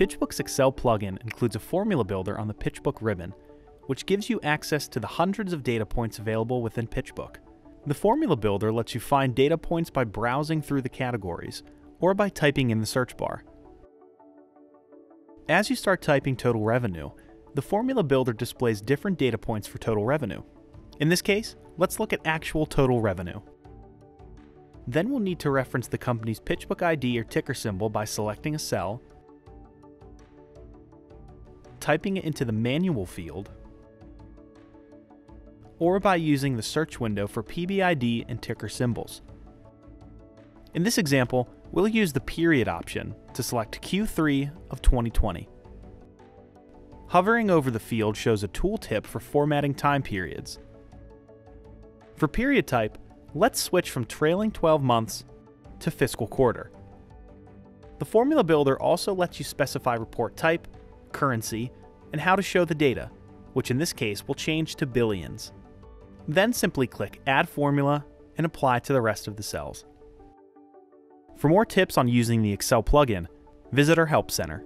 PitchBook's Excel plugin includes a formula builder on the PitchBook ribbon, which gives you access to the hundreds of data points available within PitchBook. The formula builder lets you find data points by browsing through the categories or by typing in the search bar. As you start typing total revenue, the formula builder displays different data points for total revenue. In this case, let's look at actual total revenue. Then we'll need to reference the company's PitchBook ID or ticker symbol by selecting a cell, typing it into the manual field, or by using the search window for PBID and ticker symbols. In this example, we'll use the period option to select Q3 of 2020. Hovering over the field shows a tooltip for formatting time periods. For period type, let's switch from trailing 12 months to fiscal quarter. The formula builder also lets you specify report type, currency, and how to show the data, which in this case will change to billions. Then simply click Add Formula and apply to the rest of the cells. For more tips on using the Excel plugin, visit our Help Center.